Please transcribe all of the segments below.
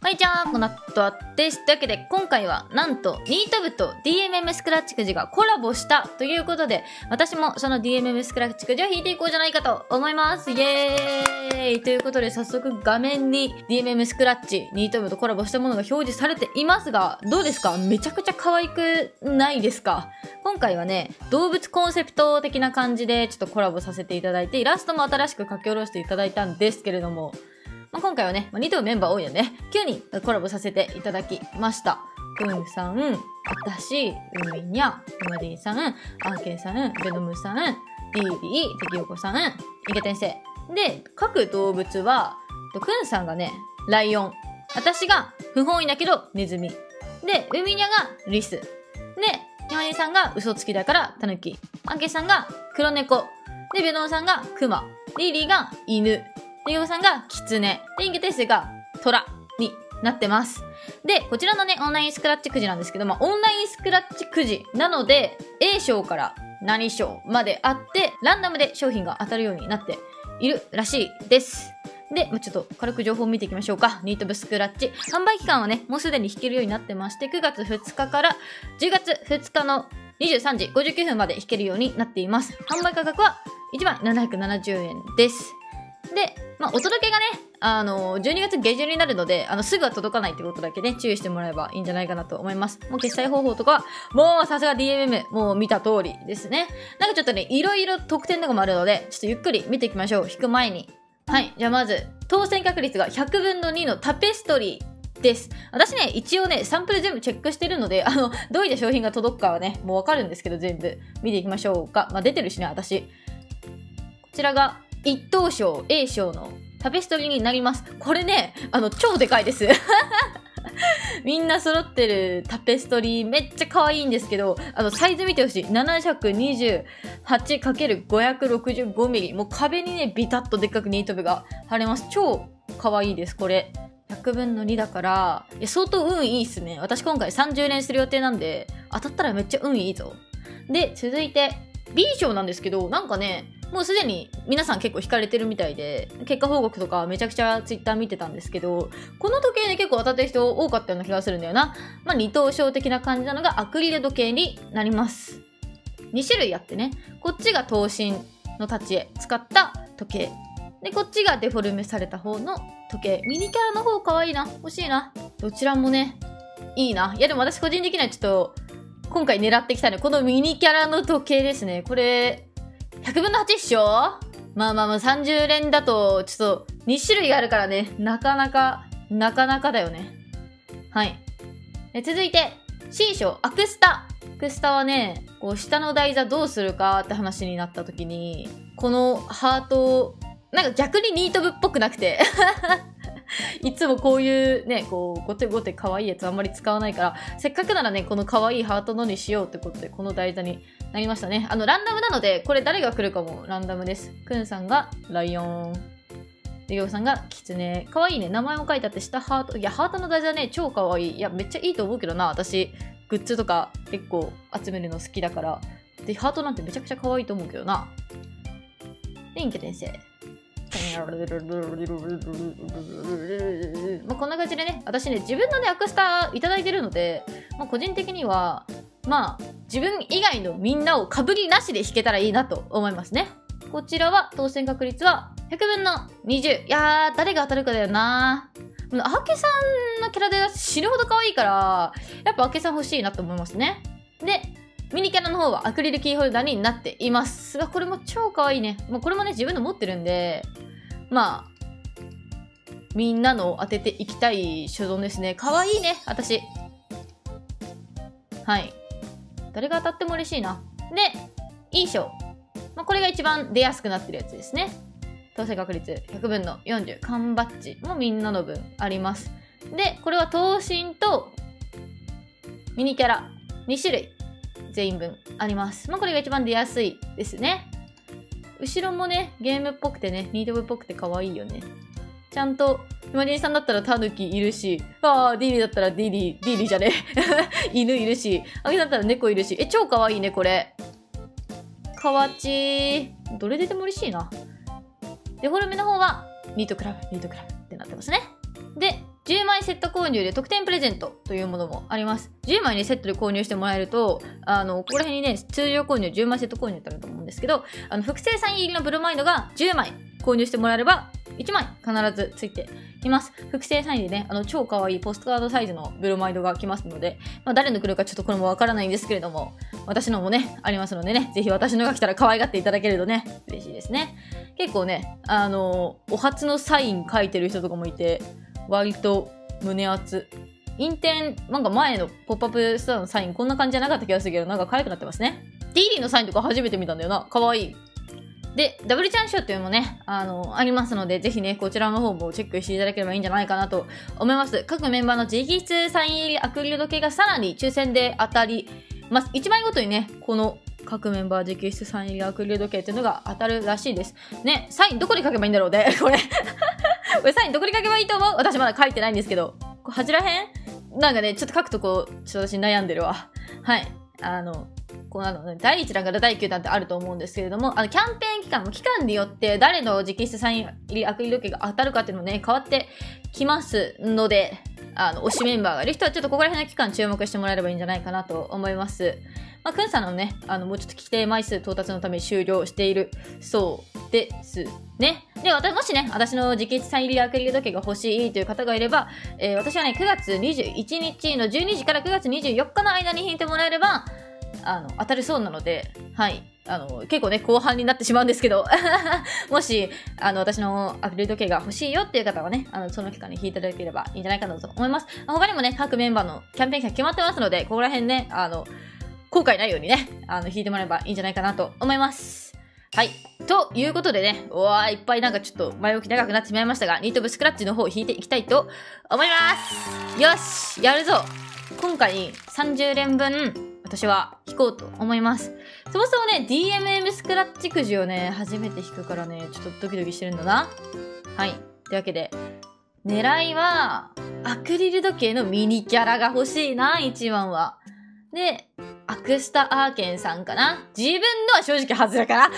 こんにちは、この後はです。というわけで、今回は、なんと、ニート部と DMM スクラッチくじがコラボしたということで、私もその DMM スクラッチくじを引いていこうじゃないかと思います。イエーイということで、早速画面に DMM スクラッチ、ニート部とコラボしたものが表示されていますが、どうですか？めちゃくちゃ可愛くないですか？今回はね、動物コンセプト的な感じでちょっとコラボさせていただいて、イラストも新しく書き下ろしていただいたんですけれども、まあ、今回はね、まあ、2頭メンバー多いよね。9人コラボさせていただきました。くんさん、私、うみにゃ、うまでぃさん、あーけんさん、ベノムさん、リーリー、てきよこさん、いけてんせい。で、各動物は、くんさんがね、ライオン。私が不本意だけどネズミ。で、うみにゃがリス。で、ひまりさんが嘘つきだからタヌキ。あけさんが黒猫。で、ベノムさんがクマ。リーリーが犬。で、ヨウさんがキツネ。で、インゲテスがトラになってます。で、こちらのね、オンラインスクラッチくじなんですけども、オンラインスクラッチくじなので、A 賞から何賞まであって、ランダムで商品が当たるようになっているらしいです。で、まちょっと軽く情報を見ていきましょうか。ニートブスクラッチ。販売期間はね、もうすでに弾けるようになってまして、9月2日から10月2日の23時59分まで弾けるようになっています。販売価格は1万770円です。で、まあ、お届けがね、あの、12月下旬になるので、あの、すぐは届かないってことだけね、注意してもらえばいいんじゃないかなと思います。もう決済方法とかは、もうさすが DMM、もう見た通りですね。なんかちょっとね、いろいろ特典とかもあるので、ちょっとゆっくり見ていきましょう。引く前に。はい。じゃあまず、当選確率が100分の2のタペストリー。です。私ね、一応ね、サンプル全部チェックしてるので、あの、どういった商品が届くかはね、もうわかるんですけど、全部見ていきましょうか。まあ、出てるしね、私。こちらが、一等賞 A 賞のタペストリーになります。これね、あの、超でかいです。みんな揃ってるタペストリーめっちゃ可愛いんですけど、あの、サイズ見てほしい。728×565 ミリ。もう壁にね、ビタッとでっかくニート部が貼れます。超可愛いです、これ。100分の2だから、い、相当運いいっすね。私今回30連する予定なんで、当たったらめっちゃ運いいぞ。で、続いて、B 賞なんですけど、なんかね、もうすでに皆さん結構引かれてるみたいで、結果報告とかめちゃくちゃツイッター見てたんですけど、この時計で結構当たってる人多かったような気がするんだよな。まあ、二等賞的な感じなのがアクリル時計になります。2種類あってね、こっちが頭身の立ち絵使った時計。で、こっちがデフォルメされた方の時計。ミニキャラの方可愛いな。欲しいな。どちらもね、いいな。いやでも私個人的にはちょっと、今回狙ってきたね。このミニキャラの時計ですね。これ、100分の8っしょ？まあまあまあ30連だと、ちょっと2種類あるからね。なかなか、なかなかだよね。はい。え続いて、C 賞、アクスタ。アクスタはね、こう下の台座どうするかって話になった時に、このハートを、なんか逆にニート部っぽくなくて。いつもこういうね、こう、ごてごて可愛いやつあんまり使わないから、せっかくならね、この可愛いハートのにしようってことで、この台座になりましたね。あの、ランダムなので、これ誰が来るかもランダムです。くんさんがライオン。で、ようさんがキツネ。可愛いいね。名前も書いてあって、下ハート。いや、ハートの台座ね、超可愛い。いいや、めっちゃいいと思うけどな、私。グッズとか結構集めるの好きだから。で、ハートなんてめちゃくちゃ可愛いと思うけどな。で、インケ先生。まあ、こんな感じでね、私ね、自分のね、アクスタいただいてるので、まあ、個人的には、まあ、自分以外のみんなをかぶりなしで弾けたらいいなと思いますね。こちらは、当選確率は100分の20。いやー、誰が当たるかだよなアーケさんのキャラで死ぬほど可愛いから、やっぱアーケさん欲しいなと思いますね。で、ミニキャラの方はアクリルキーホルダーになっていますが、これも超可愛いね。もうこれもね、自分で持ってるんで、まあ、みんなの当てていきたい所存ですね。可愛いね、私。はい。誰が当たっても嬉しいな。で、いい賞。まあ、これが一番出やすくなってるやつですね。当選確率100分の40。缶バッジもみんなの分あります。で、これは等身とミニキャラ2種類全員分あります。まあ、これが一番出やすいですね。後ろもね、ゲームっぽくてね、ニート部っぽくて可愛いよね。ちゃんと、ひまりんさんだったらタヌキいるし、ああ、ディーリーだったらディーリー、ディーリーじゃねえ。犬いるし、あげだったら猫いるし、え、超可愛いいね、これ。かわち。どれ出ても嬉しいな。デフォルメの方は、 NEET CLUB、NEET CLUB ってなってますね。で、10枚セット購入で特典プレゼントというものもあります。10枚ね、セットで購入してもらえると、あの、ここら辺にね、通常購入、10枚セット購入ってあると思うんですけど、あの、複製サイン入りのブロマインドが10枚購入してもらえれば、1枚必ずついています。複製サインでね、あの、超可愛いポストカードサイズのブロマイドが来ますので、まあ、誰の来るかちょっとこれもわからないんですけれども、私のもね、ありますのでね、ぜひ私のが来たら可愛がっていただけるとね、嬉しいですね。結構ね、あの、お初のサイン書いてる人とかもいて、割と胸熱。インテン、なんか前のポップアップストアのサインこんな感じじゃなかった気がするけど、なんか可愛くなってますね。DD のサインとか初めて見たんだよな。可愛い。で、ダブルチャンス賞っていうのもね、あの、ありますので、ぜひね、こちらの方もチェックしていただければいいんじゃないかなと思います。各メンバーの直筆サイン入りアクリル時計がさらに抽選で当たります。1枚ごとにね、この各メンバー直筆サイン入りアクリル時計っていうのが当たるらしいです。ね、サインどこに書けばいいんだろうね、これ。これサインどこに書けばいいと思う？私まだ書いてないんですけど。こう端らへん？なんかね、ちょっと書くとこ、ちょっと私悩んでるわ。はい。あの、こうなの、第1弾から第9弾ってあると思うんですけれども、あの、キャンペーン期間も期間によって誰の直筆サイン入りアクリル時計が当たるかっていうのもね、変わってきますので、あの、推しメンバーがいる人はちょっとここら辺の期間注目してもらえればいいんじゃないかなと思います。まあ、くんさんのね、あの、もうちょっと規定枚数到達のために終了しているそうですね。で、私、もしね、私の直筆サイン入りアクリル時計が欲しいという方がいれば、えー私はね、9月21日の12時から9月24日の間に引いてもらえれば、あの、当たるそうなので、はい。あの、結構ね、後半になってしまうんですけど、もし、あの、私のアクリル時計が欲しいよっていう方はね、あの、その期間に引いていただければいいんじゃないかなと思います。他にもね、各メンバーのキャンペーン期間決まってますので、ここら辺ね、あの、後悔ないようにね、あの、引いてもらえばいいんじゃないかなと思います。はい。ということでね、うわいっぱいなんかちょっと前置き長くなってしまいましたが、ニートブスクラッチの方を引いていきたいと思いますよしやるぞ今回30連分、私は引こうと思います。そもそもね、DMM スクラッチくじをね、初めて引くからね、ちょっとドキドキしてるんだな。はい。というわけで、狙いは、アクリル時計のミニキャラが欲しいな、一番は。で、アクスタアーケンさんかな自分のは正直外れかな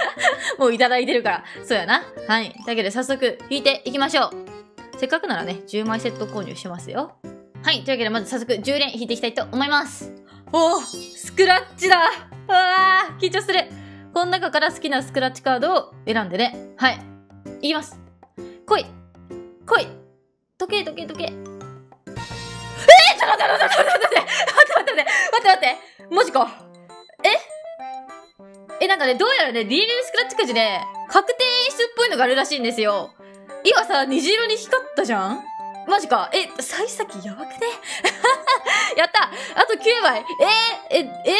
もういただいてるから。そうやな。はい。というわけで早速引いていきましょう。せっかくならね、10枚セット購入しますよ。はい。というわけでまず早速10連引いていきたいと思います。おスクラッチだわあ緊張するこの中から好きなスクラッチカードを選んでね。はい。いきます。来い来い時計時計時計えー、ちょっと待って待って待って待って待って待って待ってマジかえ？え、なんかね、どうやらね、リールスクラッチくじね、確定演出っぽいのがあるらしいんですよ。今さ、虹色に光ったじゃん？マジか。え、幸先やばくね？やったあと9枚えー、え、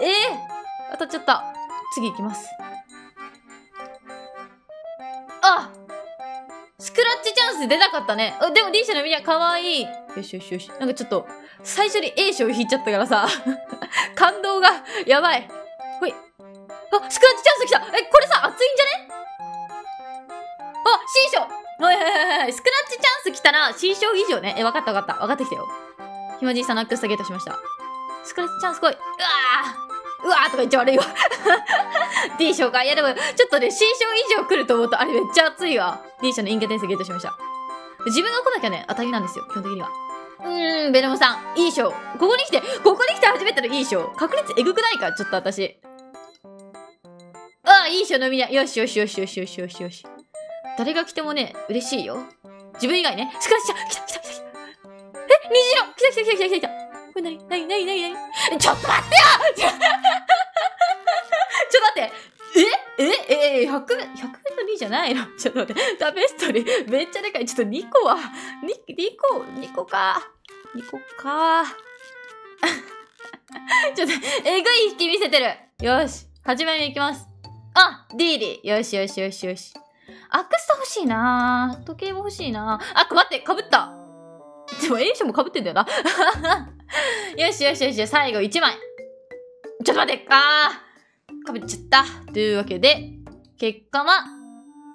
え、えー、当たっちゃった。次行きます。あスクラッチチャンス出なかったね。あでも D 社のみんな可愛い。よしよしよし。なんかちょっと、最初に A 賞引いちゃったからさ、感動がやばい。ほい。あ、スクラッチチャンス来たえ、これさ、熱いんじゃね？あ、C 賞はいはいはいはい。スクラッチチャンス来たら C 賞以上ね。え、わかったわかった。わかってきたよ。ひまじいさんのアクスタゲットしました。スクラッチチャンス来い。うわーうわーとか言っちゃ悪いわ。D 賞か。いやでも、ちょっとね、C 賞以上来ると思うと、あれめっちゃ熱いわ。D 賞のインケ点数ゲットしました。自分が来なきゃね、当たりなんですよ。基本的には。うーん、ベノムさん、いい賞。ここに来て、ここに来て初めてのいい賞。確率えぐくないか？ちょっと私。ああ、いい賞のみな。よしよしよしよしよしよしよし。誰が来てもね、嬉しいよ。自分以外ね。スクラッチちゃん来た来た。虹色来た来た来た来た来た来た。これ何？何？何？何？何？ちょっと待ってよ ちょっと待ってえ？え？え、100、100分の2じゃないの？ちょっと待って。タペストリー、めっちゃでかい。ちょっと2個は、2、2個、2個か。2個か。ちょっと、えぐい引き見せてる。よし。始めに行きます。あ、ディーリー。よしよしよしよし。アクスタ欲しいな時計も欲しいなあ、待って、被った。でも、A 賞も被ってんだよな。よしよしよし、最後1枚。ちょっと待って、あー、かぶっちゃった。というわけで、結果は、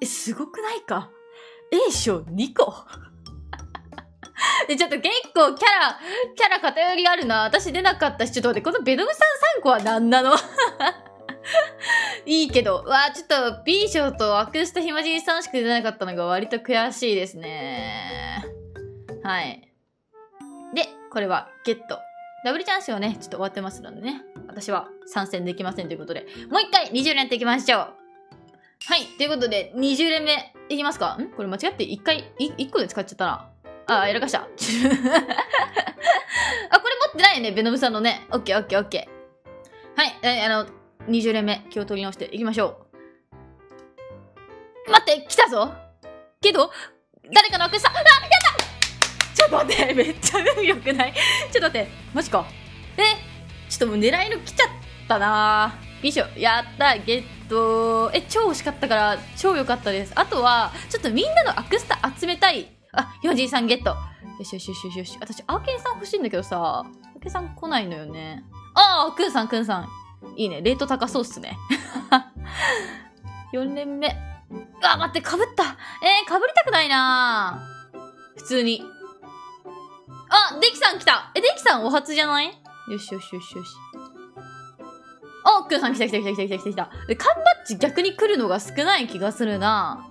え、すごくないか ?A 賞2個 で、ちょっと結構キャラ、キャラ偏りあるな。私出なかったし、ちょっと待って、このベノムさん3個は何なの？いいけど、うわちょっと B 賞とアクスタヒマジンさんしか出なかったのが割と悔しいですね。はい。で、これはゲット。ダブルチャンスはね、ちょっと終わってますのでね。私は参戦できませんということで、もう一回20連やっていきましょう。はい。ということで、20連目いきますか？ん？これ間違って1回、1個で使っちゃったな。あー、やらかした。あ、これ持ってないよね、ベノムさんのね。オッケーオッケーオッケー。はい。えあの、20連目、気を取り直していきましょう。待って、来たぞけど、誰かのアクスタ、あ、やったょっと待って、めっちゃ運良くない？ちょっと待って、マジか。え、ちょっともう狙いの来ちゃったなよいしょ、やった、ゲット。え、超惜しかったから、超良かったです。あとは、ちょっとみんなのアクスタ集めたい。あ、ヨジーさんゲット。よしよしよしよし。私、アーケンさん欲しいんだけどさ、アーケンさん来ないのよね。ああ、クンさん、クンさん。いいね、レート高そうっすね。4連目。うわ、待って、かぶった。えー、かぶりたくないな普通に。あ、デキさん来た。え、デキさんお初じゃない？よしよしよしよし。あ、クンさん来た来た来た来た来た来た来た。で、缶バッジ逆に来るのが少ない気がするな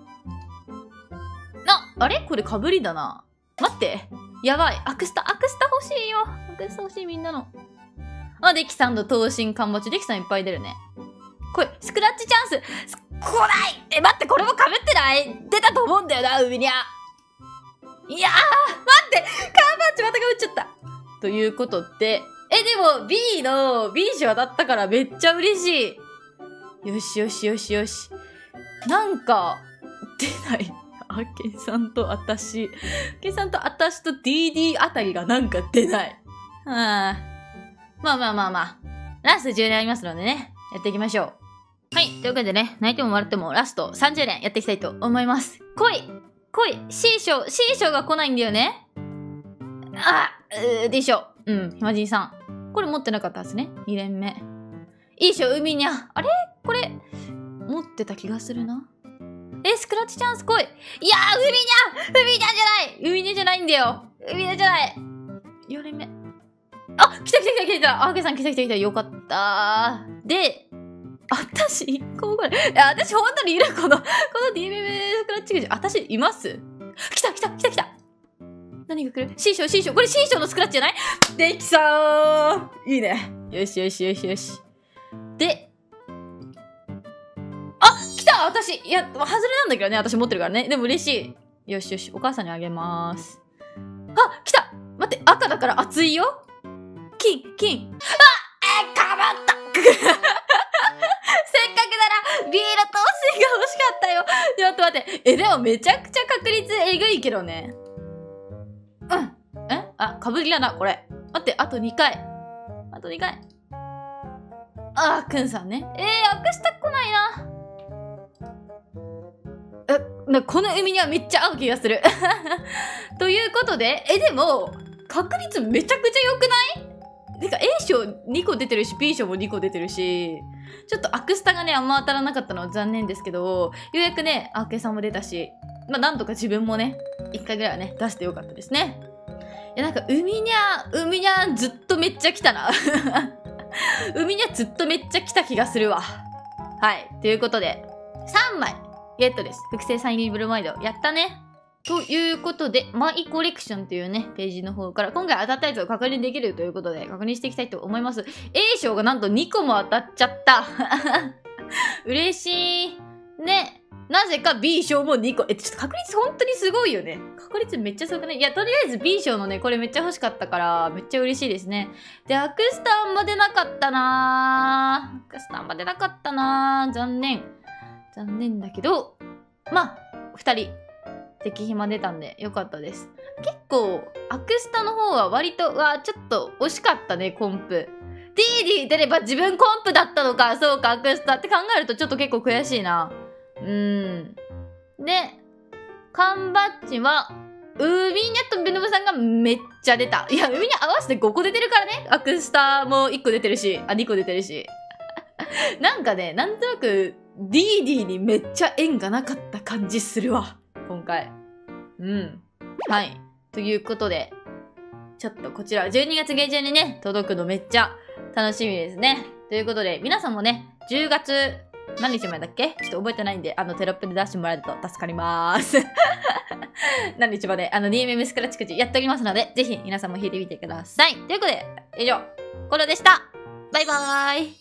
な、あれ？これかぶりだな。待って。やばい。アクスタ、アクスタ欲しいよ。アクスタ欲しいみんなの。あ、デキさんの頭身缶バッジ。デキさんいっぱい出るね。これ、スクラッチチャンス。来ないえ、待って、これもかぶってない？出たと思うんだよな、海にゃ。いやー、待って缶バッジまたかぶっちゃった。ということで、え、でも B の B 賞当たったからめっちゃ嬉しい。よしよしよしよし。なんか、出ない。あけんさんとあたし。あけんさんとあたしと DD あたりがなんか出ない。はあ。まあまあまあまあ。ラスト10年ありますのでね。やっていきましょう。はい。というわけでね、泣いても笑ってもラスト30年やっていきたいと思います。来い来い !C 賞 !C 賞が来ないんだよねあでしょ。うん、ひまじいさん。これ持ってなかったですね。2連目。いい賞、海にゃ。あれ？これ、持ってた気がするな。え、スクラッチチャンス来いいやー、海にゃ海にゃじゃない海にゃじゃないんだよ海にゃじゃない !4 連目。あ来た来た来た来た来たあーけさん来た来た来たよかったで、私、1個ぐらい。いや、私本当にいるこの、この DMM スクラッチくじ。私います来た来た来た来た何が来る ?C 賞 C 賞これ C 賞のスクラッチじゃない？できさーいいね。よしよしよしよし。で、あ来た私いや、外れなんだけどね。私持ってるからね。でも嬉しい。よしよし。お母さんにあげます。あ来た待って、赤だから熱いよ金、金。あえ、かばった、ビールとおしが欲しかったよ。ちょっと待って。え、でもめちゃくちゃ確率えぐいけどね。うん。え？あ、かぶりだな、これ。待って、あと2回。あと2回。あー、くんさんね。えー、アクスタ来ないな。え、なこの海にはめっちゃ合う気がする。ということで、え、でも、確率めちゃくちゃ良くない？てか A 賞2個出てるし B 賞も2個出てるしちょっとアクスタがねあんま当たらなかったのは残念ですけどようやくねアーケーさんも出たしまあなんとか自分もね1回ぐらいはね出してよかったですね。いやなんか海にゃ海にゃずっとめっちゃ来たな。海にゃずっとめっちゃ来た気がするわ。はい。ということで3枚ゲットです。複製サイン入りブルマイド。やったね。ということで、マイコレクションというね、ページの方から、今回当たったやつを確認できるということで、確認していきたいと思います。A 賞がなんと2個も当たっちゃった。嬉しい。ね。なぜか B 賞も2個。え、ちょっと確率本当にすごいよね。確率めっちゃすごくない？いや、とりあえず B 賞のね、これめっちゃ欲しかったから、めっちゃ嬉しいですね。で、アクスタあんま出なかったなーアクスタあんま出なかったなー残念。残念だけど、まあ、2人、敵暇出たんでよかったです。結構、アクスタの方は割と、うわ、ちょっと惜しかったね、コンプ。DD 出れば自分コンプだったのか、そうか、アクスタって考えるとちょっと結構悔しいな。うん。で、缶バッジは、海ニャとベノブさんがめっちゃ出た。いや、海ニャ合わせて5個出てるからね。アクスタも1個出てるし、あ、2個出てるし。なんかね、なんとなく、DD にめっちゃ縁がなかった感じするわ。回。うん。はい。ということで、ちょっとこちら、12月下旬にね、届くのめっちゃ楽しみですね。ということで、皆さんもね、10月、何日前だっけ？ちょっと覚えてないんで、あの、テロップで出してもらえると助かります。なんで？市場で、あの、DMM スクラッチくじやっておりますので、ぜひ皆さんも弾いてみてください。ということで、以上、コロでした。バイバーイ。